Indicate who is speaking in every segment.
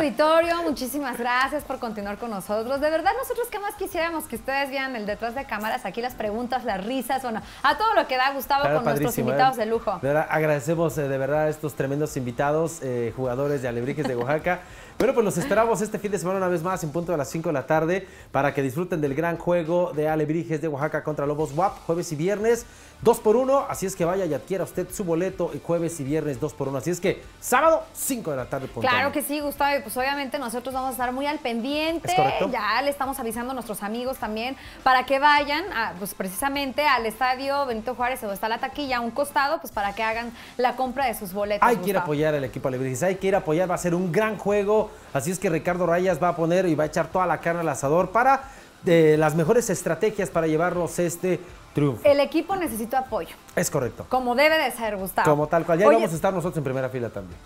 Speaker 1: auditorio, muchísimas gracias por continuar con nosotros. De verdad, nosotros qué más quisiéramos que ustedes vieran el detrás de cámaras, aquí las preguntas, las risas, bueno, a todo lo que da Gustavo
Speaker 2: Claro,
Speaker 1: con nuestros
Speaker 2: padrísimo,
Speaker 1: invitados
Speaker 2: ¿eh?
Speaker 1: de lujo.
Speaker 2: De verdad, agradecemos eh, de verdad a estos tremendos invitados, eh, jugadores de Alebrijes de Oaxaca. Bueno, pues los esperamos este fin de semana una vez más en punto de las 5 de la tarde para que disfruten del gran juego de Alebrijes de Oaxaca contra Lobos WAP, jueves y viernes, 2 por 1 Así es que vaya y adquiera usted su boleto y jueves y viernes 2 por 1 Así es que sábado, 5 de la tarde. puntual.
Speaker 1: Claro que sí, Gustavo, y pues obviamente nosotros vamos a estar muy al pendiente. Ya le estamos avisando a nuestros amigos también para que vayan, a, pues precisamente al estadio Benito Juárez, donde está la taquilla, a un costado, pues para que hagan la compra de sus boletos.
Speaker 2: Hay que ir a apoyar al equipo Alebrijes, hay que ir a apoyar, va a ser un gran juego. Así es que Ricardo Rayas va a poner y va a echar toda la carne al asador para de las mejores estrategias para llevarnos este triunfo.
Speaker 1: El equipo necesita apoyo,
Speaker 2: Es correcto.
Speaker 1: como debe de ser, Gustavo.
Speaker 2: Como tal cual. Ya
Speaker 1: Oye,
Speaker 2: vamos a estar nosotros en primera fila también.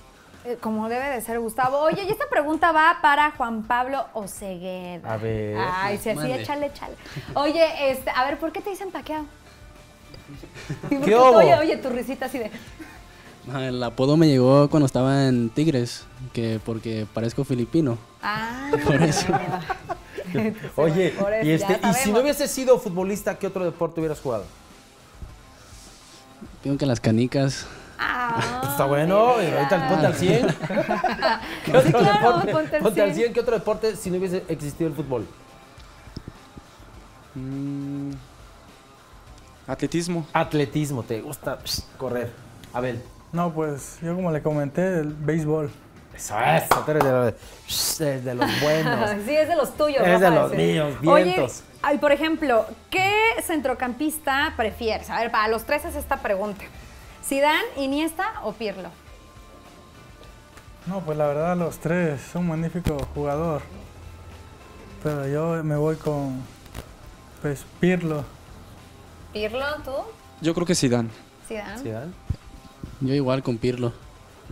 Speaker 1: Eh, Como debe de ser, Gustavo. Oye, y esta pregunta va para Juan Pablo Ocegueda.
Speaker 2: A ver.
Speaker 1: Ay, sí, así, échale, échale. Oye, este, a ver, ¿por qué te dicen paqueado? ¿Y por
Speaker 2: ¿Qué?
Speaker 1: Oye, oye, tu risita así de...
Speaker 3: Ah, El apodo me llegó cuando estaba en Tigres, que porque parezco filipino.
Speaker 1: Ah,
Speaker 3: Por eso.
Speaker 2: Oye,
Speaker 1: por eso,
Speaker 2: y,
Speaker 1: ya
Speaker 2: este, y si no hubiese sido futbolista, ¿qué otro deporte hubieras jugado?
Speaker 3: Digo que las canicas.
Speaker 1: Ah,
Speaker 2: Pues está bueno, y ahorita
Speaker 1: veras.
Speaker 2: ponte al 100. ¿Qué
Speaker 1: Sí,
Speaker 2: otro
Speaker 1: claro,
Speaker 2: deporte?
Speaker 1: ponte al
Speaker 2: Ponte al
Speaker 1: 100.
Speaker 2: 100. ¿Qué otro deporte si no hubiese existido el fútbol?
Speaker 4: Mm, atletismo.
Speaker 2: Atletismo, ¿te gusta correr? Abel.
Speaker 5: No, pues yo como le comenté, el béisbol.
Speaker 2: Eso, eso, tú eres de los, de buenos.
Speaker 1: Sí, es de los tuyos.
Speaker 2: Es de los míos,
Speaker 1: Oye,
Speaker 2: vientos.
Speaker 1: ay, por ejemplo, ¿qué centrocampista prefieres? A ver, para los tres es esta pregunta. ¿Zidane, Iniesta o Pirlo?
Speaker 5: No, pues la verdad los tres son un magnífico jugador. Pero yo me voy con pues Pirlo.
Speaker 1: ¿Pirlo, tú?
Speaker 4: Yo creo que Zidane.
Speaker 1: ¿Zidane?
Speaker 2: ¿Sí, Dan?
Speaker 3: Yo igual con Pirlo.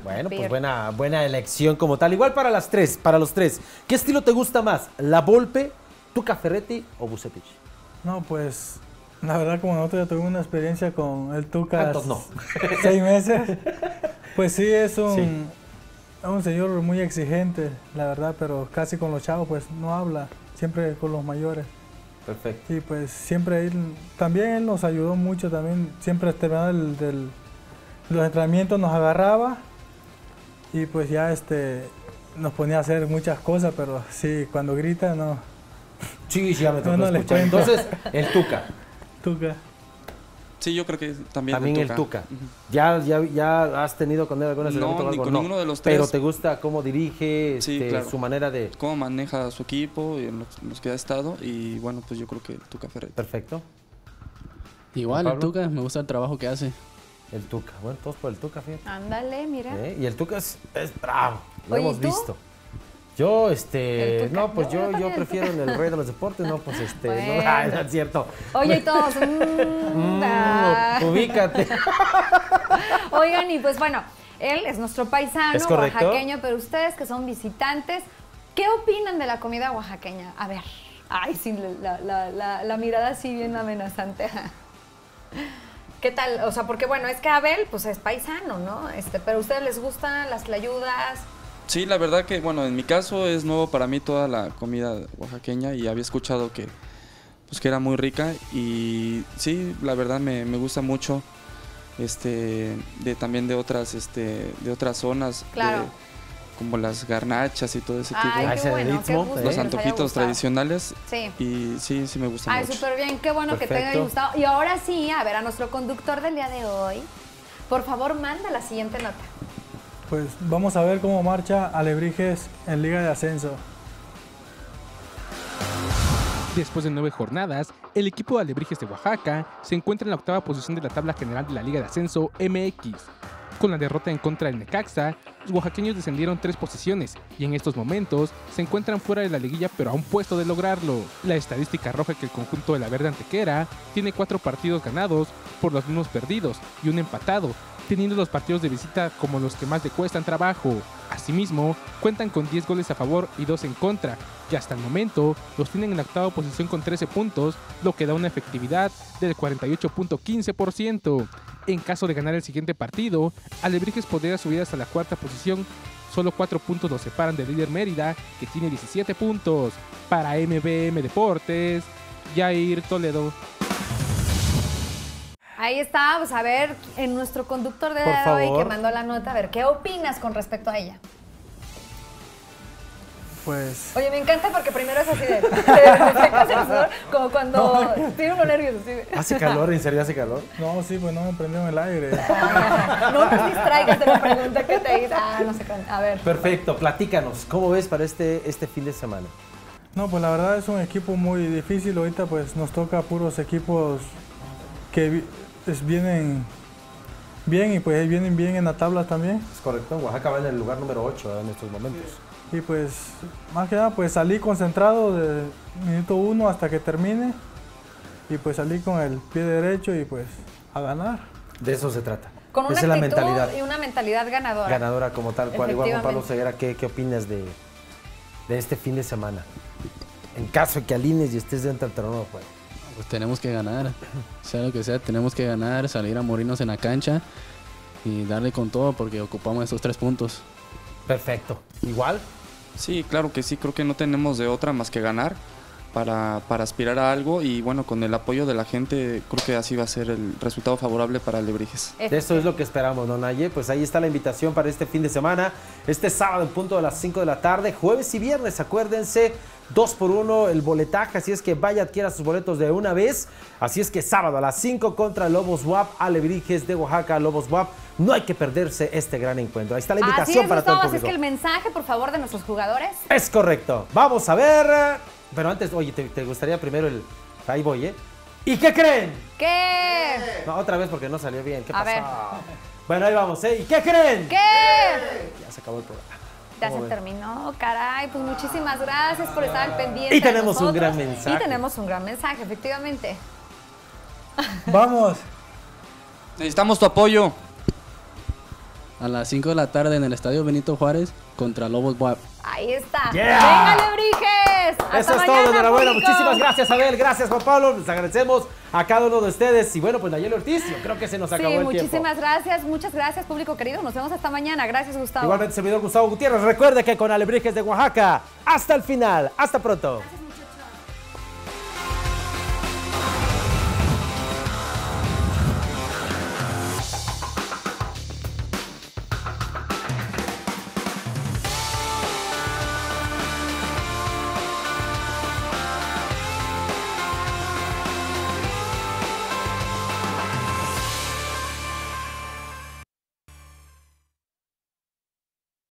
Speaker 2: Bueno, pues buena, buena elección como tal. Igual para las tres, para los tres. ¿Qué estilo te gusta más? ¿La Volpe, Tuca Ferretti o Bucetich?
Speaker 5: No, pues la verdad como nosotros ya tuvimos una experiencia con el Tuca
Speaker 2: ¿Cuántos no?
Speaker 5: seis meses. Pues sí, es un,
Speaker 2: Sí.
Speaker 5: un señor muy exigente, la verdad, pero casi con los chavos pues no habla, siempre con los mayores.
Speaker 2: Perfecto.
Speaker 5: Y pues siempre él, también él nos ayudó mucho, también siempre terminado el, del, los entrenamientos nos agarraba y pues ya este nos ponía a hacer muchas cosas, pero sí, cuando grita no,
Speaker 2: Sí, sí, ya me
Speaker 5: No, no.
Speaker 2: Entonces, el Tuca.
Speaker 5: Tuca.
Speaker 4: Sí, yo creo que también,
Speaker 2: También el
Speaker 4: Tuca.
Speaker 2: Tuca.
Speaker 4: Ujú.
Speaker 2: ¿Ya, ya, ¿Ya has tenido con él acercamiento
Speaker 4: No,
Speaker 2: o
Speaker 4: ni
Speaker 2: algo?
Speaker 4: con ninguno de los
Speaker 2: Pero
Speaker 4: tres.
Speaker 2: te gusta cómo dirige,
Speaker 4: Sí,
Speaker 2: este,
Speaker 4: claro.
Speaker 2: su manera de...
Speaker 4: Cómo maneja su equipo y en los, que ha estado. Y bueno, pues yo creo que Tuca Ferretti.
Speaker 2: Perfecto.
Speaker 3: Igual, el? Tuca, me gusta el trabajo que hace.
Speaker 2: El Tuca. Bueno, todos por el Tuca, fíjate.
Speaker 1: Ándale, mira.
Speaker 2: ¿Eh? Y el Tuca es, es bravo. Lo
Speaker 1: Oye, ¿y
Speaker 2: hemos
Speaker 1: tú?
Speaker 2: visto. Yo, este, no, pues yo,
Speaker 1: yo
Speaker 2: prefiero en el rey de los deportes, no, pues este,
Speaker 1: Bueno.
Speaker 2: no, ay, no es cierto.
Speaker 1: Oye, y todos. mm,
Speaker 2: Mm,
Speaker 1: ah.
Speaker 2: ubícate.
Speaker 1: Oigan, y pues bueno, él es nuestro paisano
Speaker 2: Es
Speaker 1: oaxaqueño, pero ustedes que son visitantes, ¿qué opinan de la comida oaxaqueña? A ver, ay, sí, la, la- la- la mirada así bien amenazante. ¿Qué tal? O sea, porque bueno, es que Abel, pues es paisano, ¿no? Este, pero a ustedes les gustan las tlayudas.
Speaker 4: Sí, la verdad que, bueno, en mi caso es nuevo para mí toda la comida oaxaqueña y había escuchado que, pues, que era muy rica y sí, la verdad me, me gusta mucho, este, de también de otras, este, de otras zonas,
Speaker 1: Claro.
Speaker 4: de- como las garnachas y todo ese tipo,
Speaker 1: Ay,
Speaker 2: Ah,
Speaker 1: qué
Speaker 2: ese
Speaker 1: bueno, qué
Speaker 2: ritmo,
Speaker 1: gusto
Speaker 4: los antojitos tradicionales
Speaker 1: Sí.
Speaker 4: y sí, sí me gusta
Speaker 1: Ay,
Speaker 4: mucho.
Speaker 1: súper bien, qué bueno que te haya gustado. Y ahora sí, a ver, a nuestro conductor del día de hoy, por favor, manda la siguiente nota.
Speaker 5: Pues vamos a ver cómo marcha Alebrijes en Liga de Ascenso.
Speaker 6: Después de nueve jornadas, el equipo de Alebrijes de Oaxaca se encuentra en la octava posición de la tabla general de la Liga de Ascenso MX. Con la derrota en contra del Necaxa, los oaxaqueños descendieron tres posiciones y en estos momentos se encuentran fuera de la liguilla pero a un puesto de lograrlo. La estadística arroja que el conjunto de la Verde Antequera tiene cuatro partidos ganados por los mismos perdidos y un empatado, teniendo los partidos de visita como los que más le cuestan trabajo. Asimismo, cuentan con 10 goles a favor y 2 en contra, que hasta el momento los tienen en la octava posición con 13 puntos, lo que da una efectividad del 48.15%. En caso de ganar el siguiente partido, Alebrijes podría subir hasta la cuarta posición Solo 4 puntos los separan del líder Mérida, que tiene 17 puntos. Para MBM Deportes, Jair Toledo.
Speaker 1: Ahí está, pues a ver, en nuestro conductor de
Speaker 2: Por
Speaker 1: hoy que mandó la nota, a ver, ¿qué opinas con respecto a ella?
Speaker 5: Pues
Speaker 1: Oye, me encanta porque primero es así de, de- de secas el sudor, como cuando tiene uno nervioso. Así de-
Speaker 2: ¿Hace calor? ¿En serio hace calor?
Speaker 5: no, sí, pues no me prendieron el aire.
Speaker 1: No nos distraigas de la pregunta que te hice. Ah, no sé. A ver.
Speaker 2: Perfecto, platícanos. ¿Cómo ves para este, este fin de semana?
Speaker 5: No, pues la verdad es un equipo muy difícil. Ahorita pues nos toca puros equipos que pues, vienen bien y pues vienen bien en la tabla también.
Speaker 2: Es correcto, Oaxaca va en el lugar número 8 en estos momentos.
Speaker 5: Y pues más que nada pues salí concentrado de minuto uno hasta que termine. Y pues salí con el pie derecho y pues a ganar.
Speaker 2: De eso se trata.
Speaker 1: Con una
Speaker 2: Esa es la mentalidad
Speaker 1: y una mentalidad ganadora.
Speaker 2: ganadora como tal cual. Igual Juan Pablo. Ceguera, ¿qué, qué opinas de, de este fin de semana? En caso de que alines y estés dentro del terreno de juego.
Speaker 3: Pues tenemos que ganar, sea lo que sea, tenemos que ganar, salir a morirnos en la cancha y darle con todo porque ocupamos esos tres puntos.
Speaker 2: Perfecto. Igual,
Speaker 4: Sí, claro que sí, creo que no tenemos de otra más que ganar para, para aspirar a algo y bueno, con el apoyo de la gente creo que así va a ser el resultado favorable para Alebrijes.
Speaker 1: Este,
Speaker 2: Eso es lo que esperamos, ¿no, Naye? Pues ahí está la invitación para este fin de semana. Este sábado en punto de las 5 de la tarde, jueves y viernes, acuérdense, 2 por 1 el boletaje, así es que vaya, adquiera sus boletos de una vez. Así es que sábado a las 5 contra Lobos WAP, Alebrijes de Oaxaca, Lobos WAP. No hay que perderse este gran encuentro. Ahí está la
Speaker 1: Así
Speaker 2: invitación
Speaker 1: es,
Speaker 2: para todo
Speaker 1: Gustavo.
Speaker 2: el
Speaker 1: Así es que el mensaje, por favor, de nuestros jugadores.
Speaker 2: Es correcto. Vamos a ver. Pero antes, oye, ¿te, te gustaría primero el... Ahí voy, ¿eh? ¿Y qué creen?
Speaker 1: ¿Qué?
Speaker 2: No, otra vez porque no salió bien. ¿Qué
Speaker 1: A
Speaker 2: pasó?
Speaker 1: ver.
Speaker 2: Bueno, ahí vamos, ¿eh? ¿Y qué creen?
Speaker 1: ¿Qué?
Speaker 2: Ya se acabó el programa.
Speaker 1: Ya
Speaker 2: ¿Cómo
Speaker 1: se
Speaker 2: ven?
Speaker 1: terminó, caray. Pues muchísimas gracias por estar al pendiente.
Speaker 2: Y
Speaker 1: de
Speaker 2: tenemos un gran mensaje.
Speaker 1: Y tenemos un gran mensaje, efectivamente.
Speaker 5: Vamos.
Speaker 4: Necesitamos tu apoyo.
Speaker 3: A las 5 de la tarde en el Estadio Benito Juárez contra Lobos WAP.
Speaker 1: Ahí está.
Speaker 2: Yeah.
Speaker 1: ¡Venga, Lebrijes! Hasta
Speaker 2: Eso es
Speaker 1: mañana,
Speaker 2: todo, enhorabuena.
Speaker 1: público.
Speaker 2: Muchísimas gracias, Abel. Gracias, Juan Pablo. Les agradecemos a cada uno de ustedes. Y bueno, pues Nayeli Ortiz, yo creo que se nos acabó
Speaker 1: Sí,
Speaker 2: el
Speaker 1: muchísimas
Speaker 2: tiempo.
Speaker 1: gracias. Muchas gracias, público querido. Nos vemos hasta mañana. Gracias, Gustavo.
Speaker 2: Igualmente, servidor Gustavo Gutiérrez. Recuerde que con Alebrijes de Oaxaca, hasta el final. Hasta pronto.